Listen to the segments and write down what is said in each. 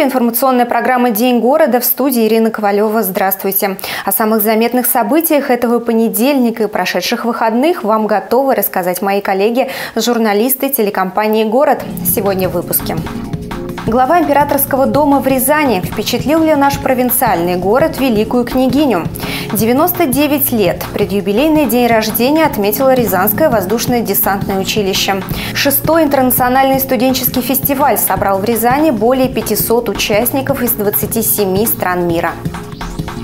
Эфире информационная программа «День города» в студии Ирина Ковалева. Здравствуйте. О самых заметных событиях этого понедельника и прошедших выходных вам готовы рассказать мои коллеги, журналисты телекомпании «Город». Сегодня в выпуске. Глава императорского дома в Рязани впечатлил ли наш провинциальный город Великую княгиню? 99 лет. Предюбилейный день рождения отметило Рязанское воздушное десантное училище. Шестой интернациональный студенческий фестиваль собрал в Рязани более 500 участников из 27 стран мира.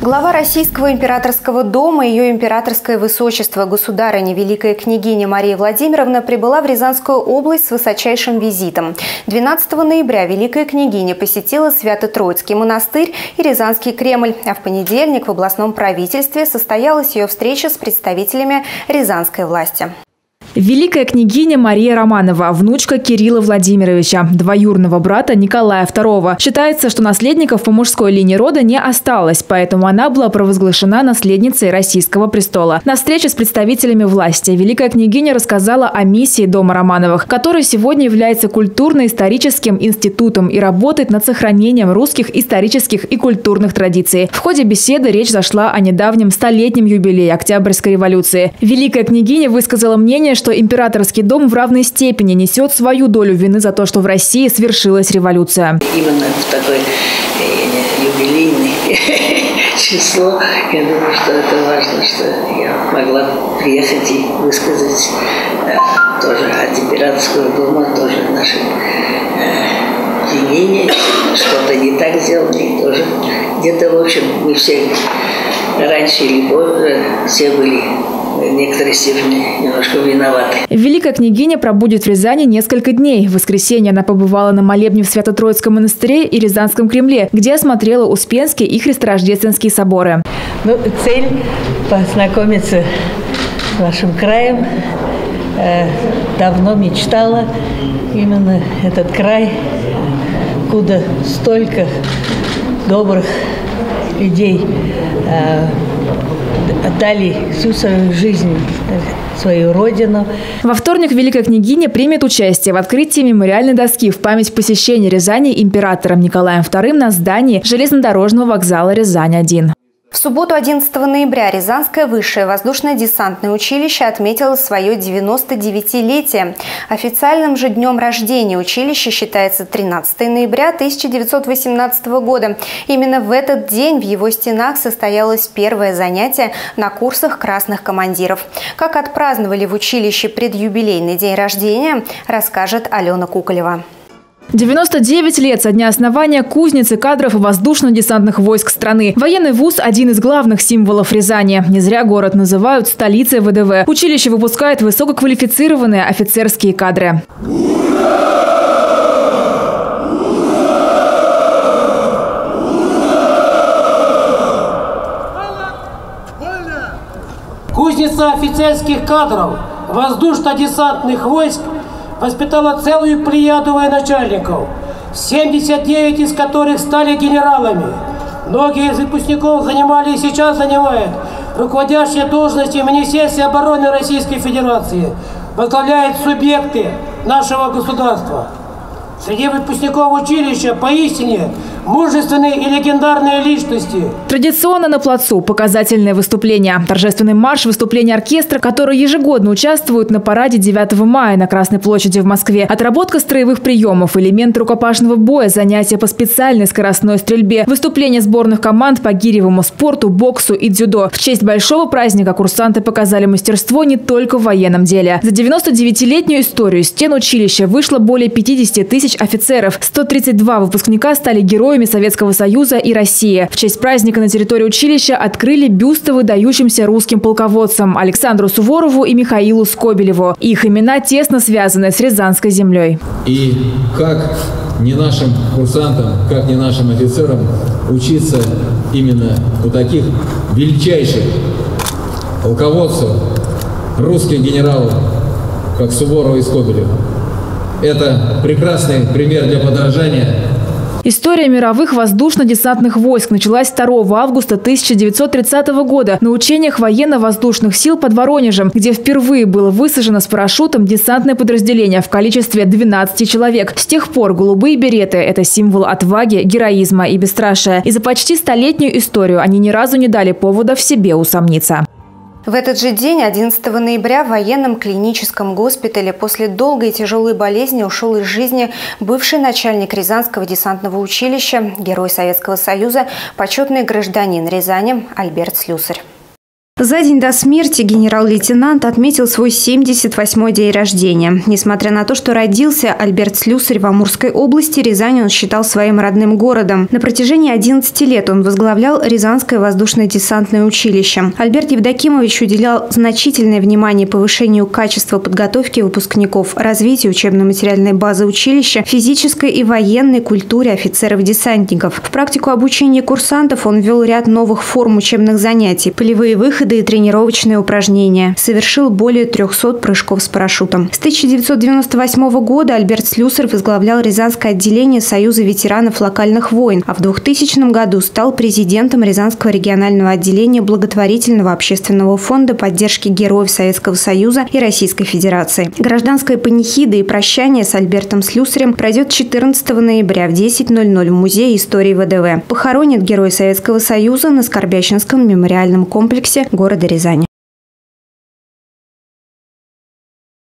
Глава Российского императорского дома, ее императорское высочество, государыня Великая княгиня Мария Владимировна прибыла в Рязанскую область с высочайшим визитом. 12 ноября Великая княгиня посетила Свято-Троицкий монастырь и Рязанский Кремль, а в понедельник в областном правительстве состоялась ее встреча с представителями рязанской власти. Великая княгиня Мария Романова, внучка Кирилла Владимировича, двоюрного брата Николая II. Считается, что наследников по мужской линии рода не осталось, поэтому она была провозглашена наследницей российского престола. На встрече с представителями власти Великая княгиня рассказала о миссии Дома Романовых, который сегодня является культурно-историческим институтом и работает над сохранением русских исторических и культурных традиций. В ходе беседы речь зашла о недавнем столетнем юбилее Октябрьской революции. Великая княгиня высказала мнение, что что императорский дом в равной степени несет свою долю вины за то, что в России свершилась революция. Именно в такой э, юбилейный число, я думаю, что это важно, что я могла приехать и высказать э, тоже от императорского дома, тоже наши э, что-то не так сделано, и тоже где-то, в общем, мы все раньше позже все были в некоторой степени немножко виноваты. Великая княгиня пробудет в Рязани несколько дней. В воскресенье она побывала на молебне в Свято-Троицком монастыре и Рязанском Кремле, где осмотрела Успенский и Христорождественские соборы. Ну, цель познакомиться с вашим краем. Э, давно мечтала именно этот край, куда столько добрых людей э, отдали всю свою жизнь свою родину. Во вторник Великая княгиня примет участие в открытии мемориальной доски в память посещения Рязани императором Николаем II на здании железнодорожного вокзала Рязань-1. В субботу 11 ноября Рязанское высшее воздушно-десантное училище отметило свое 99-летие. Официальным же днем рождения училища считается 13 ноября 1918 года. Именно в этот день в его стенах состоялось первое занятие на курсах красных командиров. Как отпраздновали в училище предюбилейный день рождения, расскажет Алена Куколева. 99 лет со дня основания кузницы кадров воздушно-десантных войск страны. Военный вуз – один из главных символов Рязани. Не зря город называют столицей ВДВ. Училище выпускает высококвалифицированные офицерские кадры. Кузница офицерских кадров воздушно-десантных войск – воспитала целую плеяду военачальников, 79 из которых стали генералами. Многие из выпускников занимали и сейчас занимают руководящие должности в Министерстве обороны Российской Федерации, возглавляют субъекты нашего государства. Среди выпускников училища поистине мужественные и легендарные личности. Традиционно на плацу показательное выступление. Торжественный марш, выступление оркестра, который ежегодно участвует на параде 9 мая на Красной площади в Москве. Отработка строевых приемов, элемент рукопашного боя, занятия по специальной скоростной стрельбе, выступление сборных команд по гиревому спорту, боксу и дзюдо. В честь большого праздника курсанты показали мастерство не только в военном деле. За 99-летнюю историю стен училища вышло более 50 тысяч офицеров. 132 выпускника стали героями героями Советского Союза и России. В честь праздника на территории училища открыли бюсты выдающимся русским полководцам Александру Суворову и Михаилу Скобелеву. Их имена тесно связаны с Рязанской землей. И как не нашим курсантам, как не нашим офицерам учиться именно у таких величайших полководцев, русских генералов, как Суворов и Скобелев. Это прекрасный пример для подражания История мировых воздушно-десантных войск началась 2 августа 1930 года на учениях военно-воздушных сил под Воронежем, где впервые было высажено с парашютом десантное подразделение в количестве 12 человек. С тех пор голубые береты – это символ отваги, героизма и бесстрашия. И за почти столетнюю историю они ни разу не дали повода в себе усомниться. В этот же день, 11 ноября, в военном клиническом госпитале после долгой и тяжелой болезни ушел из жизни бывший начальник Рязанского десантного училища, герой Советского Союза, почетный гражданин Рязани Альберт Слюсарь. За день до смерти генерал-лейтенант отметил свой 78-й день рождения. Несмотря на то, что родился Альберт Слюсарь в Амурской области, Рязань он считал своим родным городом. На протяжении 11 лет он возглавлял Рязанское воздушно-десантное училище. Альберт Евдокимович уделял значительное внимание повышению качества подготовки выпускников, развитию учебно-материальной базы училища, физической и военной культуре офицеров-десантников. В практику обучения курсантов он ввел ряд новых форм учебных занятий, полевые выходы, выходы и тренировочные упражнения. Совершил более 300 прыжков с парашютом. С 1998 года Альберт Слюсарь возглавлял Рязанское отделение Союза ветеранов локальных войн, а в 2000 году стал президентом Рязанского регионального отделения благотворительного общественного фонда поддержки героев Советского Союза и Российской Федерации. Гражданская панихида и прощание с Альбертом Слюсарем пройдет 14 ноября в 10.00 в Музее истории ВДВ. Похоронят героя Советского Союза на Скорбящинском мемориальном комплексе города Рязани.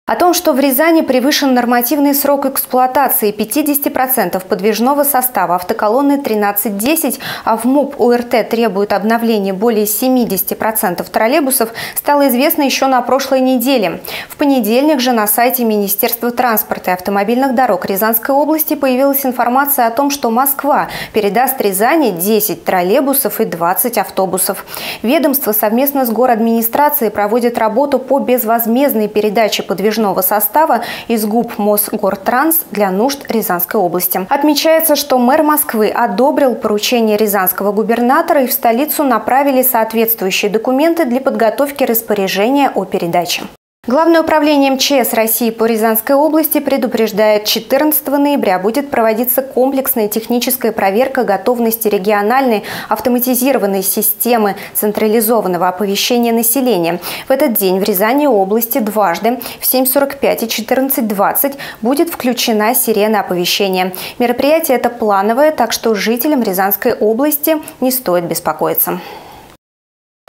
О том, что в Рязани превышен нормативный срок эксплуатации 50% подвижного состава автоколонны 1310, а в МУП УРТ требует обновления более 70% троллейбусов, стало известно еще на прошлой неделе. В понедельник же на сайте Министерства транспорта и автомобильных дорог Рязанской области появилась информация о том, что Москва передаст Рязани 10 троллейбусов и 20 автобусов. Ведомство совместно с администрацией проводит работу по безвозмездной передаче подвижного подвижного состава из ГУП Мосгортранс для нужд Рязанской области. Отмечается, что мэр Москвы одобрил поручение рязанского губернатора и в столицу направили соответствующие документы для подготовки распоряжения о передаче. Главное управление МЧС России по Рязанской области предупреждает, 14 ноября будет проводиться комплексная техническая проверка готовности региональной автоматизированной системы централизованного оповещения населения. В этот день в Рязани области дважды в 7.45 и 14.20 будет включена сирена оповещения. Мероприятие это плановое, так что жителям Рязанской области не стоит беспокоиться.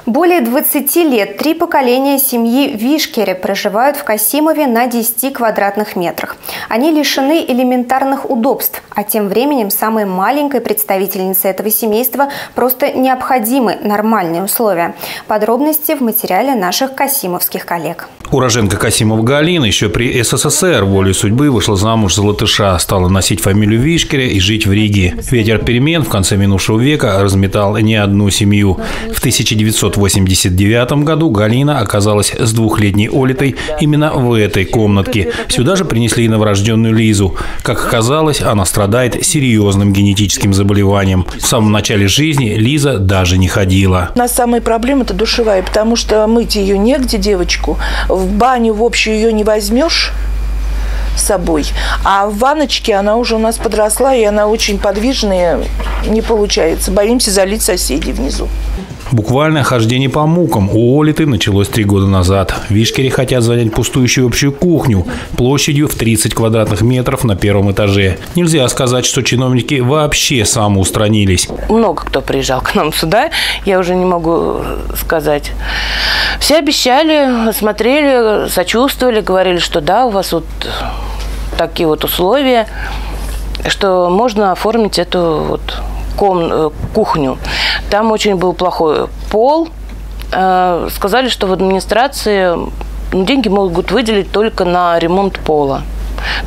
Более 20 лет три поколения семьи Вишкере проживают в Касимове на 10 квадратных метрах. Они лишены элементарных удобств, а тем временем самой маленькой представительнице этого семейства просто необходимы нормальные условия. Подробности в материале наших касимовских коллег. Уроженка Касимов Галина еще при СССР волей судьбы вышла замуж за латыша, стала носить фамилию Вишкере и жить в Риге. Ветер перемен в конце минувшего века разметал не одну семью. В 1989 году Галина оказалась с двухлетней Олитой именно в этой комнатке. Сюда же принесли и новорожденную Лизу. Как оказалось, она страдает серьезным генетическим заболеванием. В самом начале жизни Лиза даже не ходила. У нас самая проблема – это душевая, потому что мыть ее негде, девочку в баню в общую ее не возьмешь с собой. А в ванночке она уже у нас подросла, и она очень подвижная, не получается. Боимся залить соседей внизу. Буквальное хождение по мукам у Олиты началось три года назад. Вишкери хотят занять пустующую общую кухню площадью в 30 квадратных метров на первом этаже. Нельзя сказать, что чиновники вообще самоустранились. Много кто приезжал к нам сюда, я уже не могу сказать. Все обещали, смотрели, сочувствовали, говорили, что да, у вас вот такие вот условия, что можно оформить эту вот ком, э, кухню. Там очень был плохой пол. Э, сказали, что в администрации деньги могут выделить только на ремонт пола.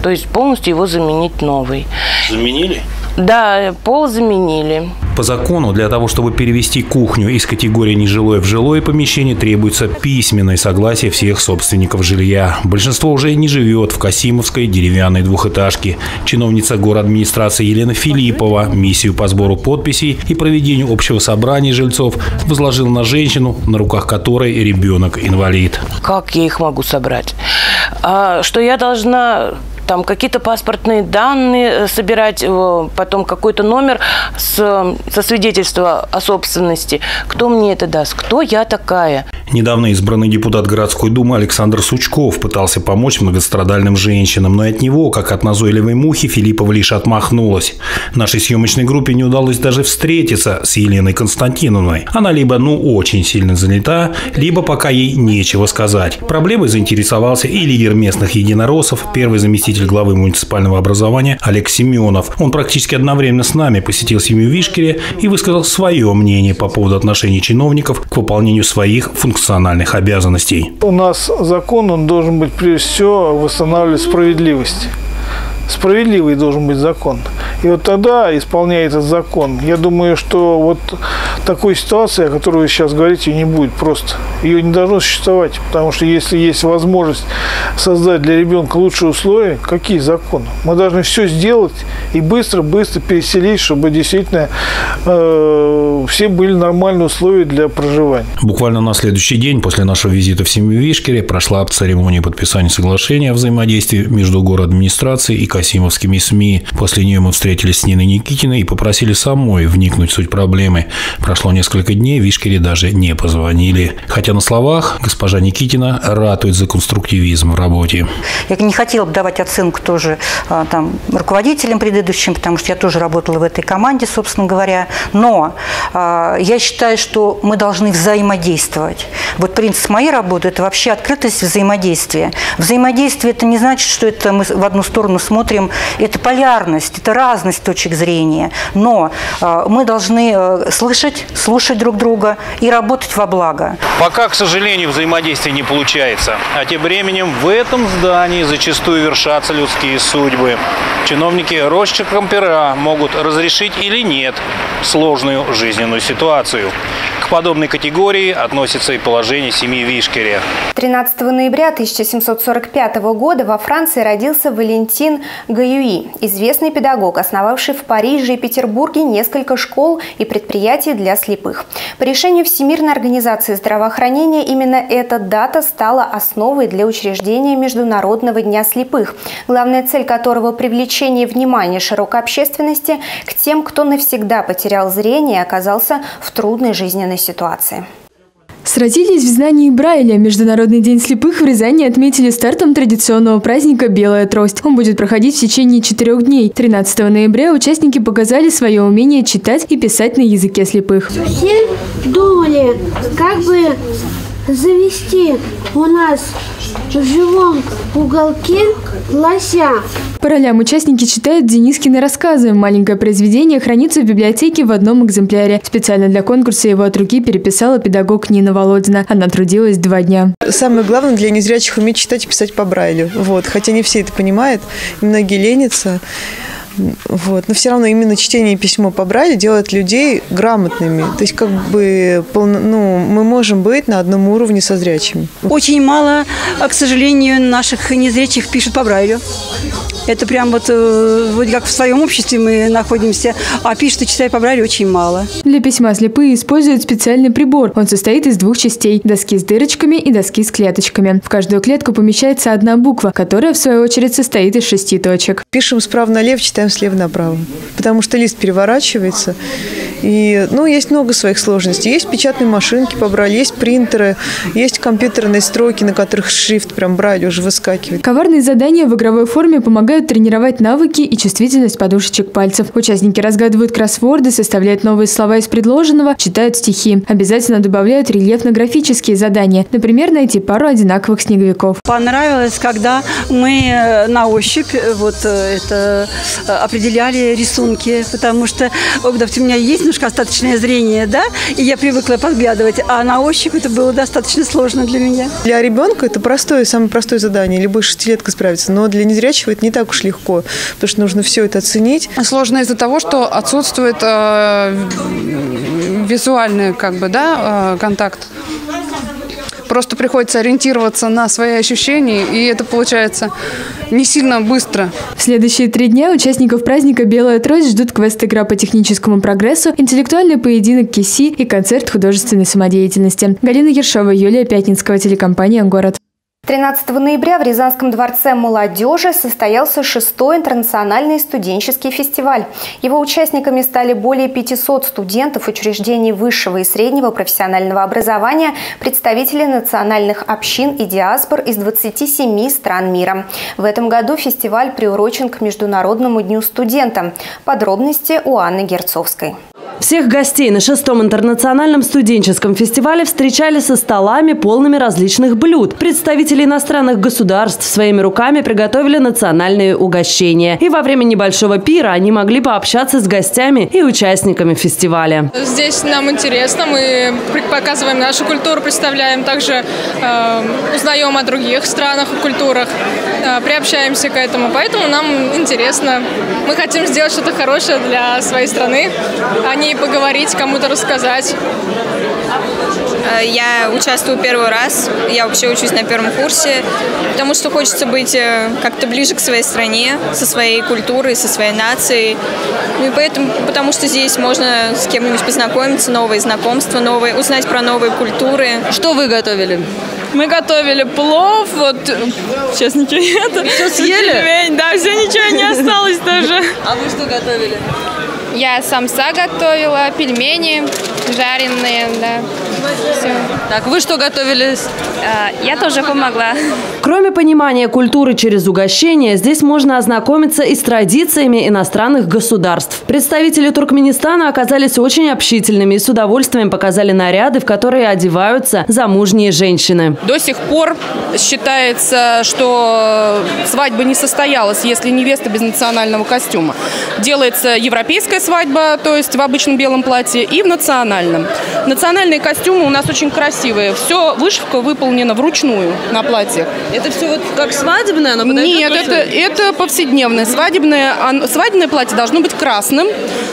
То есть полностью его заменить новый. Заменили? Да, пол заменили. По закону для того, чтобы перевести кухню из категории нежилое в жилое помещение, требуется письменное согласие всех собственников жилья. Большинство уже не живет в Касимовской деревянной двухэтажке. Чиновница город администрации Елена Филиппова миссию по сбору подписей и проведению общего собрания жильцов возложила на женщину, на руках которой ребенок инвалид. Как я их могу собрать? А, что я должна там какие-то паспортные данные э, собирать, э, потом какой-то номер с, со свидетельства о собственности. Кто мне это даст? Кто я такая? Недавно избранный депутат городской думы Александр Сучков пытался помочь многострадальным женщинам, но от него, как от назойливой мухи, Филиппова лишь отмахнулась. Нашей съемочной группе не удалось даже встретиться с Еленой Константиновной. Она либо ну очень сильно занята, либо пока ей нечего сказать. Проблемой заинтересовался и лидер местных единороссов, первый заместитель главы муниципального образования Олег Семенов. Он практически одновременно с нами посетил семью Вишкере и высказал свое мнение по поводу отношений чиновников к выполнению своих функциональных обязанностей. У нас закон, он должен быть прежде всего восстанавливать справедливость. Справедливый должен быть закон. И вот тогда, исполняя этот закон, я думаю, что вот такой ситуации, о которой вы сейчас говорите, не будет просто. Ее не должно существовать, потому что если есть возможность создать для ребенка лучшие условия, какие законы? Мы должны все сделать и быстро-быстро переселить, чтобы действительно э, все были нормальные условия для проживания. Буквально на следующий день после нашего визита в семью Вишкере прошла церемония подписания соглашения о взаимодействии между город администрацией и Касимовскими СМИ. После нее мы встретились с Ниной Никитиной и попросили самой вникнуть в суть проблемы. Прошло несколько дней, Вишкере даже не позвонили. Хотя на словах госпожа Никитина ратует за конструктивизм в работе. Я не хотела бы давать оценку тоже а, там, руководителям предыдущим, потому что я тоже работала в этой команде, собственно говоря. Но э, я считаю, что мы должны взаимодействовать. Вот принцип моей работы – это вообще открытость взаимодействия. Взаимодействие – это не значит, что это мы в одну сторону смотрим, это полярность, это разность точек зрения. Но э, мы должны э, слышать, слушать друг друга и работать во благо. Пока, к сожалению, взаимодействие не получается. А тем временем в этом здании зачастую вершатся людские судьбы. Чиновники росчерком пера могут разрешить или нет сложную жизненную ситуацию. К подобной категории относится и положение семьи Вишкере. 13 ноября 1745 года во Франции родился Валентин Гаюи, известный педагог, основавший в Париже и Петербурге несколько школ и предприятий для слепых. По решению Всемирной организации здравоохранения именно эта дата стала основой для учреждения Международного дня слепых, главная цель которого – привлечение внимания широкой общественности к тем, кто навсегда потерял зрение и оказался в трудной жизненной ситуации. Сразились в знании Брайля. Международный день слепых в Рязани отметили стартом традиционного праздника «Белая трость». Он будет проходить в течение четырех дней. 13 ноября участники показали свое умение читать и писать на языке слепых. Все думали, как бы завести у нас в живом уголке лося. По ролям участники читают Денискины рассказы. Маленькое произведение хранится в библиотеке в одном экземпляре. Специально для конкурса его от руки переписала педагог Нина Володина. Она трудилась два дня. Самое главное для незрячих уметь читать и писать по Брайлю. Вот. Хотя не все это понимают, многие ленятся. Вот. Но все равно именно чтение и письмо по Брайлю делает людей грамотными. То есть как бы ну, мы можем быть на одном уровне со зрячими. Очень мало, к сожалению, наших незрячих пишут по Брайлю. Это прям вот э, вроде как в своем обществе мы находимся, а пишут и читают по Брайлю очень мало. Для письма слепые используют специальный прибор. Он состоит из двух частей – доски с дырочками и доски с клеточками. В каждую клетку помещается одна буква, которая, в свою очередь, состоит из шести точек. Пишем справа налево, читаем слева направо, потому что лист переворачивается. И, ну, есть много своих сложностей. Есть печатные машинки по Брайлю, есть принтеры, есть компьютерные строки, на которых шрифт прям Брайль уже выскакивает. Коварные задания в игровой форме помогают помогают тренировать навыки и чувствительность подушечек пальцев. Участники разгадывают кроссворды, составляют новые слова из предложенного, читают стихи. Обязательно добавляют рельефно-графические задания. Например, найти пару одинаковых снеговиков. Понравилось, когда мы э, на ощупь э, вот э, это определяли рисунки, потому что, допустим, у меня есть немножко остаточное зрение, да, и я привыкла подглядывать, а на ощупь это было достаточно сложно для меня. Для ребенка это простое, самое простое задание, любой шестилетка справится, но для незрячего это не так так уж легко, потому что нужно все это оценить. Сложно из-за того, что отсутствует э, визуальный как бы, да, э, контакт. Просто приходится ориентироваться на свои ощущения, и это получается не сильно быстро. В следующие три дня участников праздника «Белая трость» ждут квест-игра по техническому прогрессу, интеллектуальный поединок КИСИ и концерт художественной самодеятельности. Галина Ершова, Юлия Пятницкого, телекомпания «Город». 13 ноября в Рязанском дворце молодежи состоялся шестой интернациональный студенческий фестиваль. Его участниками стали более 500 студентов учреждений высшего и среднего профессионального образования, представители национальных общин и диаспор из 27 стран мира. В этом году фестиваль приурочен к Международному дню студента. Подробности у Анны Герцовской. Всех гостей на шестом интернациональном студенческом фестивале встречали со столами, полными различных блюд. Представители иностранных государств своими руками приготовили национальные угощения. И во время небольшого пира они могли пообщаться с гостями и участниками фестиваля. Здесь нам интересно, мы показываем нашу культуру, представляем, также э, узнаем о других странах и культурах, э, приобщаемся к этому, поэтому нам интересно. Мы хотим сделать что-то хорошее для своей страны, а не поговорить, кому-то рассказать. Э, я участвую первый раз, я вообще учусь на первом курсе, потому что хочется быть э, как-то ближе к своей стране, со своей культурой, со своей нацией. Ну и поэтому, потому что здесь можно с кем-нибудь познакомиться, новые знакомства, новые, узнать про новые культуры. Что вы готовили? Мы готовили плов, вот сейчас ничего нет. Все съели? Да, все, ничего не осталось даже. А вы что готовили? Я самса готовила, пельмени жареные, да. Все. Так, вы что готовили? А, я тоже помогла. Кроме понимания культуры через угощение, здесь можно ознакомиться и с традициями иностранных государств. Представители Туркменистана оказались очень общительными и с удовольствием показали наряды, в которые одеваются замужние женщины. До сих пор считается, что свадьба не состоялась, если невеста без национального костюма. Делается европейская свадьба, то есть в обычном белом платье, и в национальном. Национальные костюмы у нас очень красивые. Все, вышивка выполнена вручную на платьях. Это все вот как свадебное? Оно Нет, это, это повседневное. Свадебное, свадебное платье должно быть красным.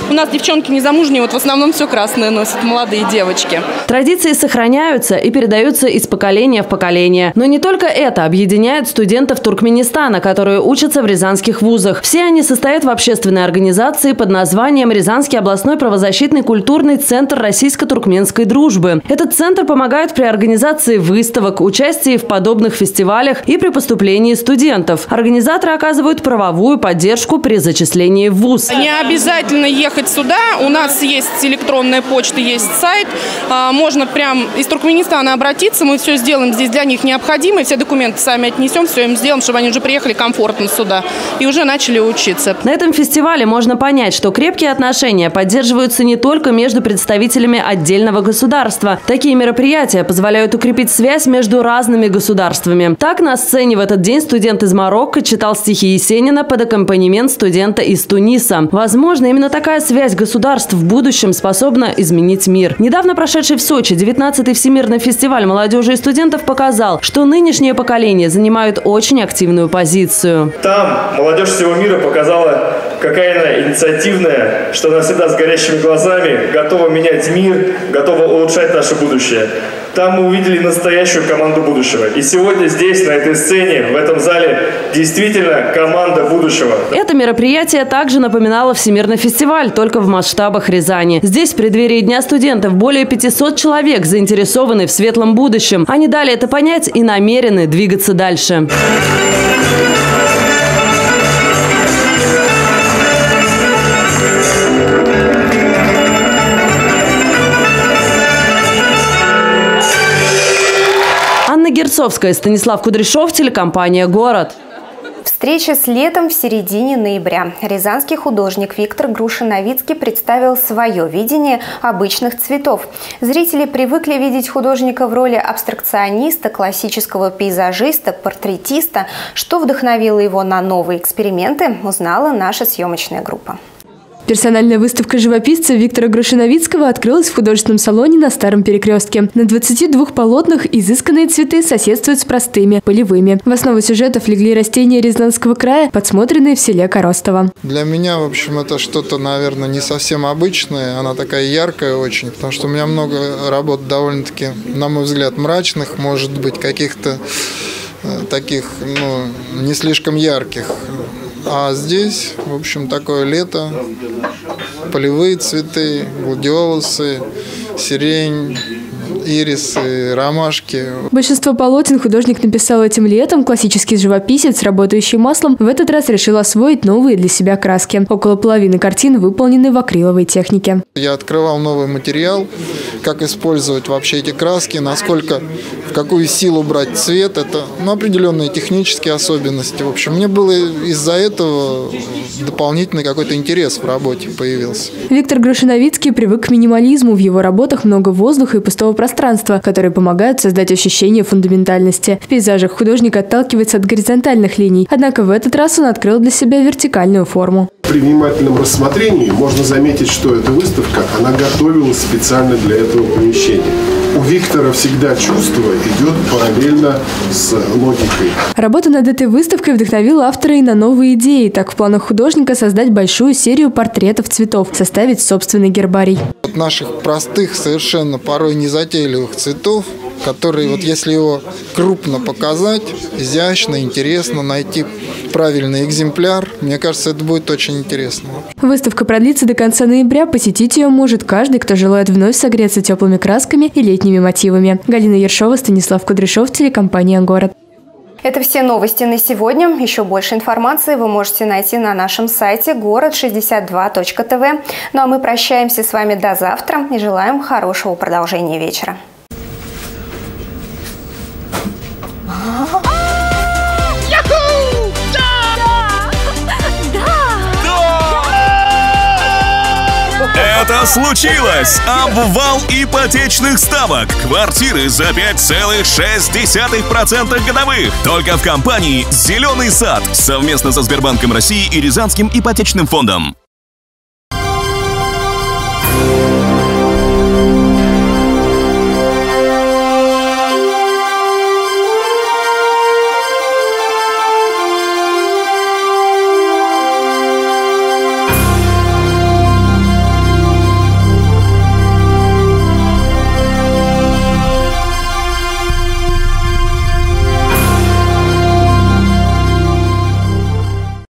У нас девчонки незамужние, вот в основном все красное носят молодые девочки. Традиции сохраняются и передаются из поколения в поколение. Но не только это объединяет студентов Туркменистана, которые учатся в рязанских вузах. Все они состоят в общественной организации под названием «Рязанский областной правозащитный культурный центр российско-туркменской дружбы». Этот центр помогает при организации выставок, участии в подобных фестивалях и при поступлении студентов. Организаторы оказывают правовую поддержку при зачислении в ВУЗ. Не обязательно ехать сюда. У нас есть электронная почта, есть сайт. А, можно прям из Туркменистана обратиться. Мы все сделаем здесь для них необходимое. Все документы сами отнесем, все им сделаем, чтобы они уже приехали комфортно сюда и уже начали учиться. На этом фестивале можно понять, что крепкие отношения поддерживаются не только между представителями отдельного государства. Такие мероприятия позволяют укрепить связь между разными государствами. Так, на сцене в этот день студент из Марокко читал стихи Есенина под аккомпанемент студента из Туниса. Возможно, именно такая связь государств в будущем способна изменить мир. Недавно прошедший в Сочи 19-й Всемирный фестиваль молодежи и студентов показал, что нынешнее поколение занимают очень активную позицию. Там молодежь всего мира показала, какая она инициативная, что она всегда с горящими глазами, готова менять мир, готова улучшать наше будущее. Там мы увидели настоящую команду будущего. И сегодня здесь, на этой сцене, в этом зале, действительно команда будущего. Это мероприятие также напоминало Всемирный фестиваль, только в масштабах Рязани. Здесь в преддверии Дня студентов более 500 человек заинтересованы в светлом будущем. Они дали это понять и намерены двигаться дальше. Герцовская, Станислав Кудряшов, телекомпания «Город». Встреча с летом в середине ноября. Рязанский художник Виктор Грушиновицкий представил свое видение обычных цветов. Зрители привыкли видеть художника в роли абстракциониста, классического пейзажиста, портретиста. Что вдохновило его на новые эксперименты, узнала наша съемочная группа. Персональная выставка живописца Виктора Грушиновицкого открылась в художественном салоне на Старом Перекрестке. На 22 полотнах изысканные цветы соседствуют с простыми, полевыми. В основу сюжетов легли растения Рязанского края, подсмотренные в селе Коростово. Для меня, в общем, это что-то, наверное, не совсем обычное. Она такая яркая очень, потому что у меня много работ довольно-таки, на мой взгляд, мрачных, может быть, каких-то э, таких, ну, не слишком ярких. А здесь, в общем, такое лето, полевые цветы, гладиолусы, сирень, ирисы, ромашки. Большинство полотен художник написал этим летом. Классический живописец, работающий маслом, в этот раз решил освоить новые для себя краски. Около половины картин выполнены в акриловой технике. Я открывал новый материал, как использовать вообще эти краски, насколько, в какую силу брать цвет. Это ну, определенные технические особенности. В общем, мне было из-за этого дополнительный какой-то интерес в работе появился. Виктор Грушиновицкий привык к минимализму. В его работах много воздуха и пустого пространства, которые помогают создать ощущение фундаментальности. В пейзажах художник отталкивается от горизонтальных линий. Однако в этот раз он открыл для себя вертикальную форму. При внимательном рассмотрении можно заметить, что эта выставка, она готовилась специально для этого помещения. У Виктора всегда чувство идет параллельно с логикой. Работа над этой выставкой вдохновила автора и на новые идеи. Так в планах художника создать большую серию портретов цветов, составить собственный гербарий. От наших простых, совершенно порой незатейливых цветов который вот если его крупно показать, изящно, интересно, найти правильный экземпляр, мне кажется, это будет очень интересно. Выставка продлится до конца ноября. Посетить ее может каждый, кто желает вновь согреться теплыми красками и летними мотивами. Галина Ершова, Станислав Кудряшов, телекомпания «Город». Это все новости на сегодня. Еще больше информации вы можете найти на нашем сайте город62.тв. Ну а мы прощаемся с вами до завтра и желаем хорошего продолжения вечера. Это случилось! Обвал ипотечных ставок. Квартиры за 5,6% годовых. Только в компании «Зеленый сад» совместно со Сбербанком России и Рязанским ипотечным фондом.